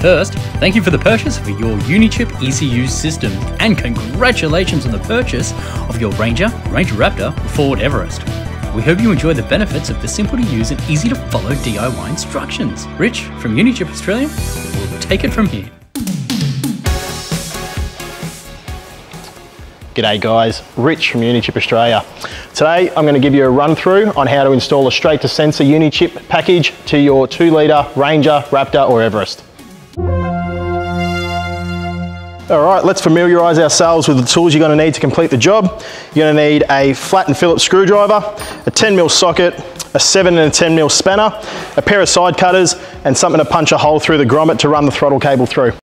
First, thank you for the purchase of your Unichip ECU system, and congratulations on the purchase of your Ranger, Ranger Raptor, or Ford Everest. We hope you enjoy the benefits of the simple to use and easy to follow DIY instructions. Rich from Unichip Australia will take it from here. G'day guys, Rich from Unichip Australia. Today I'm going to give you a run through on how to install a straight to sensor Unichip package to your 2 litre Ranger, Raptor or Everest. All right, let's familiarise ourselves with the tools you're going to need to complete the job. You're going to need a flat and Phillips screwdriver, a 10mm socket, a 7 and a 10mm spanner, a pair of side cutters and something to punch a hole through the grommet to run the throttle cable through.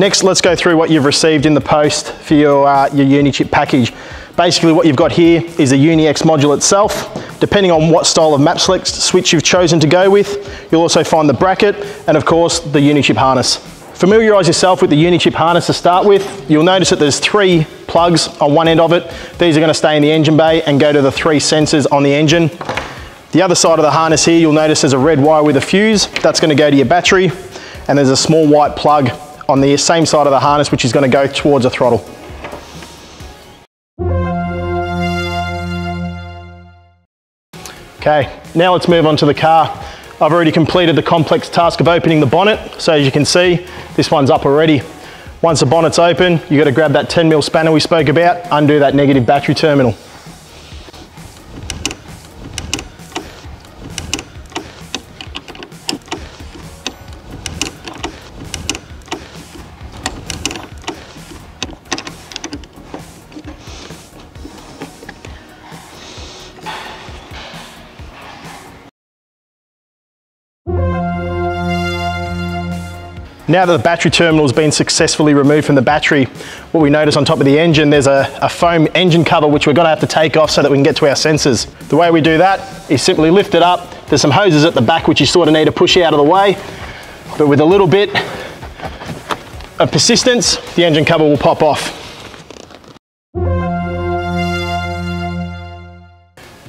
Next, let's go through what you've received in the post for your, uh, your Unichip package. Basically what you've got here is a UniX module itself. Depending on what style of map select switch you've chosen to go with, you'll also find the bracket and of course the Unichip harness. Familiarise yourself with the Unichip harness to start with. You'll notice that there's three plugs on one end of it. These are going to stay in the engine bay and go to the three sensors on the engine. The other side of the harness here, you'll notice there's a red wire with a fuse. That's going to go to your battery. And there's a small white plug on the same side of the harness, which is going to go towards a throttle. Okay, now let's move on to the car. I've already completed the complex task of opening the bonnet. So as you can see, this one's up already. Once the bonnet's open, you've got to grab that 10 mil spanner we spoke about, undo that negative battery terminal. Now that the battery terminal has been successfully removed from the battery, what we notice on top of the engine, there's a, a, foam engine cover which we're gonna have to take off so that we can get to our sensors. The way we do that is simply lift it up. There's some hoses at the back which you sort of need to push out of the way, but with a little bit of persistence, the engine cover will pop off.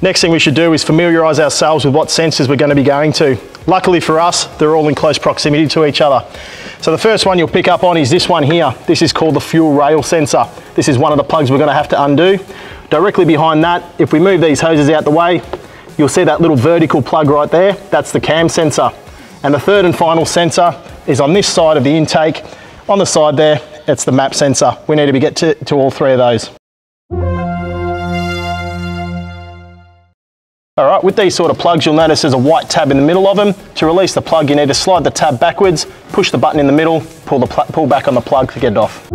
Next thing we should do is familiarise ourselves with what sensors we're going to be going to. Luckily for us, they're all in close proximity to each other. So the first one you'll pick up on is this one here. This is called the fuel rail sensor. This is one of the plugs we're going to have to undo. Directly behind that, if we move these hoses out the way, you'll see that little vertical plug right there. That's the cam sensor. And the third and final sensor is on this side of the intake. On the side there, it's the map sensor. We need to get to, to all three of those. All right, with these sort of plugs, you'll notice there's a white tab in the middle of them. To release the plug, you need to slide the tab backwards, push the button in the middle, pull, the pull back on the plug to get it off.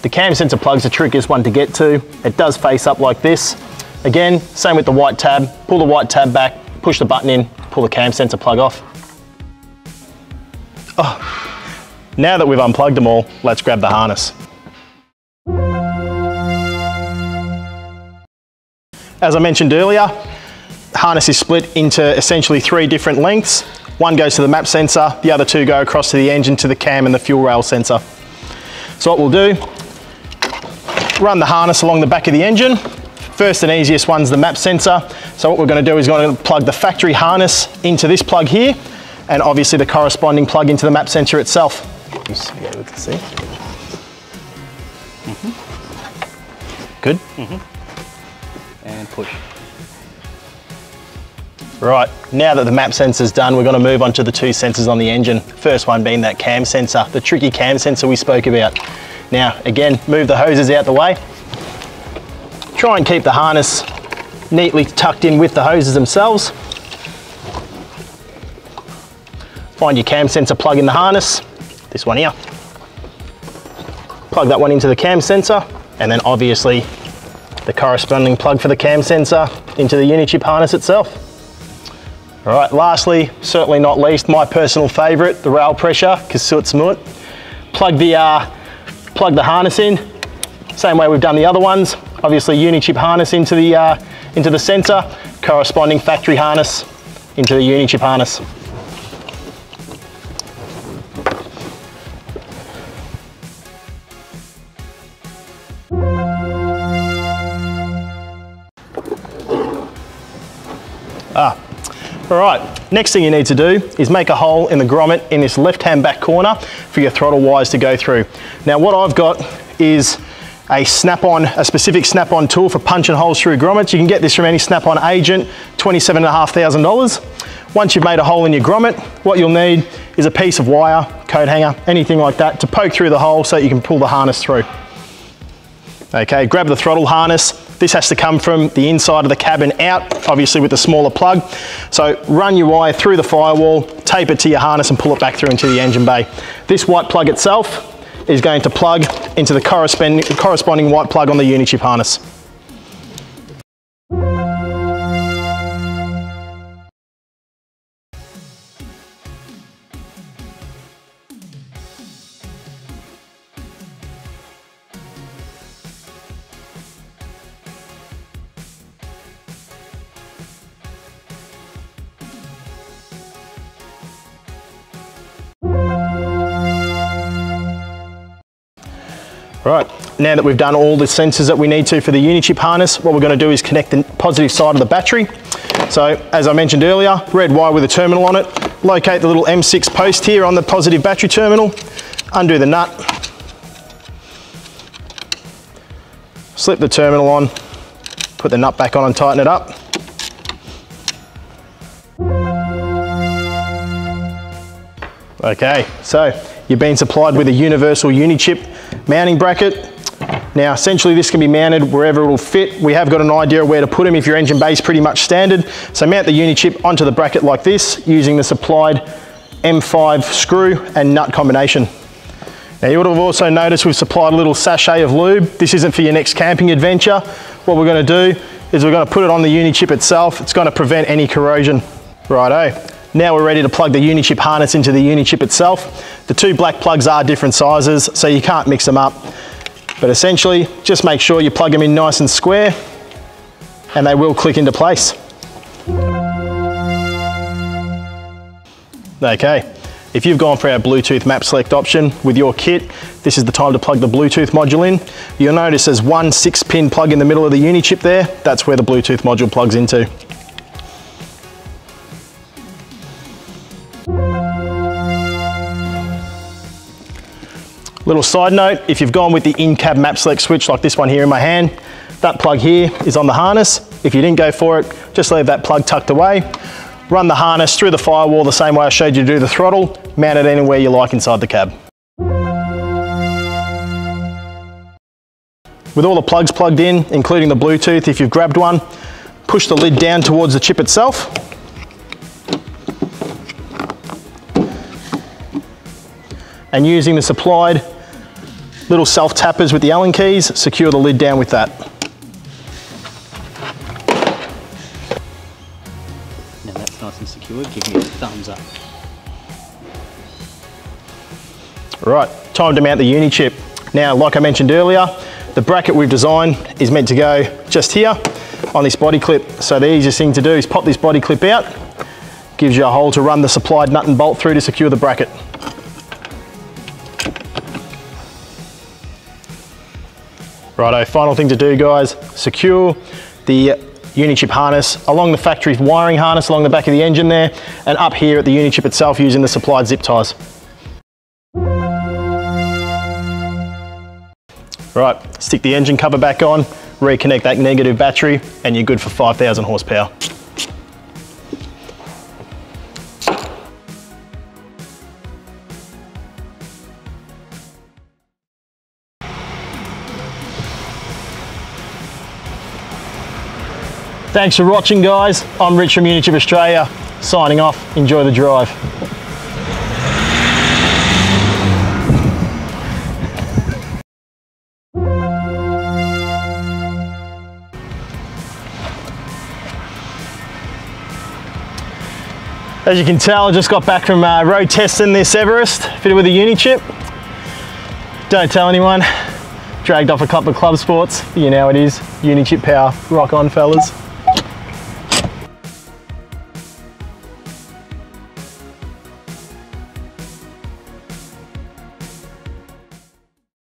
The cam sensor plug's the trickiest one to get to. It does face up like this. Again, same with the white tab. Pull the white tab back, push the button in, pull the cam sensor plug off. Oh, now that we've unplugged them all, let's grab the harness. As I mentioned earlier, the harness is split into essentially three different lengths. One goes to the map sensor, the other two go across to the engine, to the cam and the fuel rail sensor. So what we'll do, run the harness along the back of the engine. First and easiest one's the map sensor. So what we're gonna do is gonna plug the factory harness into this plug here and obviously the corresponding plug into the map sensor itself. Should be able to see. Mm -hmm. Good. Mm -hmm. And push. Right, now that the map sensor is done, we're going to move on to the two sensors on the engine. First one being that cam sensor, the tricky cam sensor we spoke about. Now, again, move the hoses out the way. Try and keep the harness neatly tucked in with the hoses themselves. Find your cam sensor plug in the harness, this one here. Plug that one into the cam sensor, and then obviously the corresponding plug for the cam sensor into the Unichip harness itself. All right, lastly, certainly not least, my personal favorite, the rail pressure, Kasut Smut. Plug the, uh, plug the harness in, same way we've done the other ones. Obviously Unichip harness into the, uh, into the sensor, corresponding factory harness into the Unichip harness. All right, next thing you need to do is make a hole in the grommet in this left-hand back corner for your throttle wires to go through. Now what I've got is a snap-on, a specific snap-on tool for punching holes through grommets. You can get this from any snap-on agent, $27,500. Once you've made a hole in your grommet, what you'll need is a piece of wire, coat hanger, anything like that to poke through the hole so you can pull the harness through. Okay, grab the throttle harness. This has to come from the inside of the cabin out, obviously with the smaller plug. So run your wire through the firewall, tape it to your harness and pull it back through into the engine bay. This white plug itself is going to plug into the corresponding, white plug on the Unichip harness. Right, now that we've done all the sensors that we need to for the Unichip harness, what we're going to do is connect the positive side of the battery. So, as I mentioned earlier, red wire with a terminal on it. Locate the little M6 post here on the positive battery terminal. Undo the nut. Slip the terminal on. Put the nut back on and tighten it up. Okay, so you've been supplied with a universal Unichip mounting bracket. Now essentially this can be mounted wherever it will fit. We have got an idea of where to put them if your engine bay is pretty much standard. So mount the Unichip onto the bracket like this using the supplied M5 screw and nut combination. Now you would have also noticed we've supplied a little sachet of lube. This isn't for your next camping adventure. What we're gonna do is we're gonna put it on the Unichip itself. It's gonna prevent any corrosion. Righto. Now we're ready to plug the Unichip harness into the Unichip itself. The two black plugs are different sizes, so you can't mix them up. But essentially, just make sure you plug them in nice and square, and they will click into place. Okay, if you've gone for our Bluetooth map select option with your kit, this is the time to plug the Bluetooth module in. You'll notice there's one six pin plug in the middle of the Unichip there. That's where the Bluetooth module plugs into. Little side note, if you've gone with the in-cab map select switch like this one here in my hand, that plug here is on the harness. If you didn't go for it, just leave that plug tucked away. Run the harness through the firewall the same way I showed you to do the throttle, mount it anywhere you like inside the cab. With all the plugs plugged in, including the Bluetooth if you've grabbed one, push the lid down towards the chip itself. And using the supplied little self tappers with the Allen keys, secure the lid down with that. Now that's nice and secure. Give me a thumbs up. Right, time to mount the Unichip. Now, like I mentioned earlier, the bracket we've designed is meant to go just here on this body clip. So the easiest thing to do is pop this body clip out, gives you a hole to run the supplied nut and bolt through to secure the bracket. Righto, final thing to do guys, secure the Unichip harness along the factory wiring harness along the back of the engine there and up here at the Unichip itself using the supplied zip ties. Right, stick the engine cover back on, reconnect that negative battery and you're good for 5,000 horsepower. Thanks for watching guys. I'm Rich from Unichip Australia, signing off. Enjoy the drive. As you can tell, I just got back from uh, road testing this Everest, fitted with a Unichip. Don't tell anyone. Dragged off a couple of club sports. You know it is. Unichip power. Rock on, fellas.